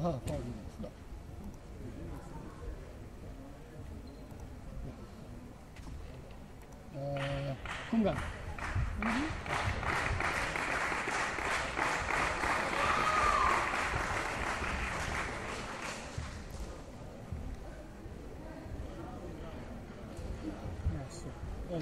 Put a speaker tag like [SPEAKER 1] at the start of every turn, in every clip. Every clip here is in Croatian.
[SPEAKER 1] 啊，暴力是。呃，共感。嗯哼。
[SPEAKER 2] 那是，呃，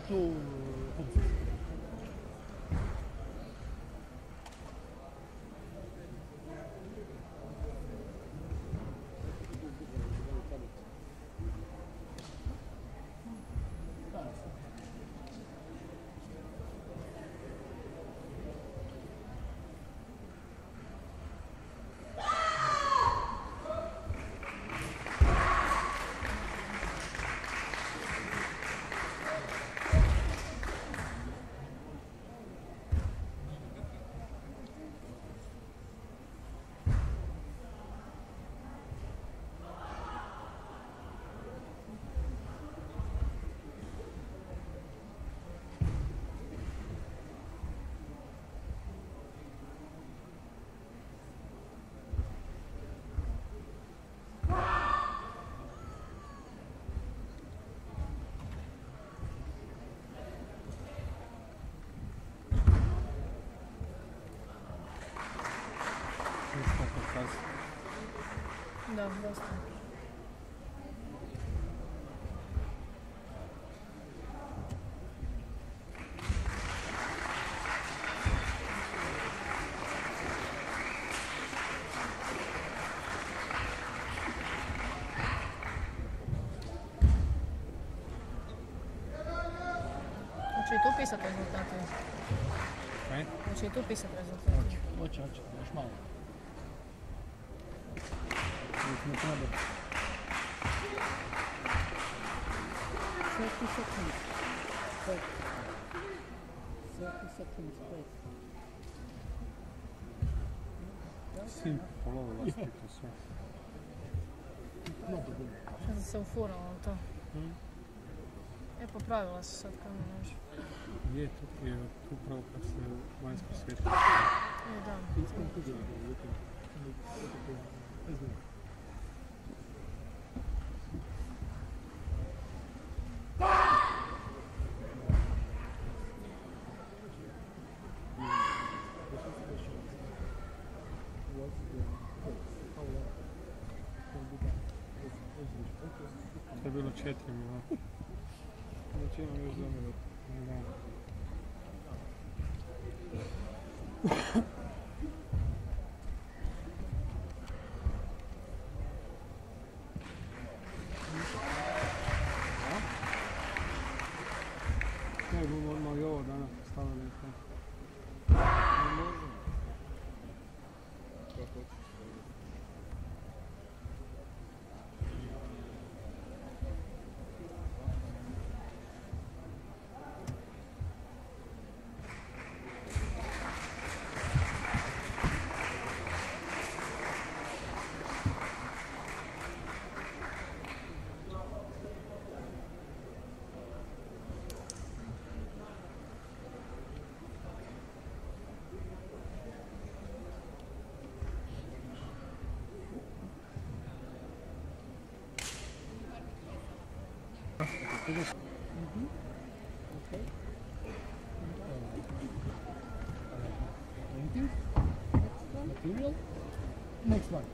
[SPEAKER 2] Da, dosta. Hoće i tu pisati rezultate? Hoće i tu pisati rezultate?
[SPEAKER 1] Hoće, hoće, još malo. 30 seconds. 30 seconds,
[SPEAKER 2] ufurala u to? E, popravila se sad.
[SPEAKER 3] Je, to je upravo se vanjsko.
[SPEAKER 2] E, da.
[SPEAKER 3] Je bilo četiri minuta. Znači imam još za minut.
[SPEAKER 1] Okay. Anything? Next one. Material? Next one?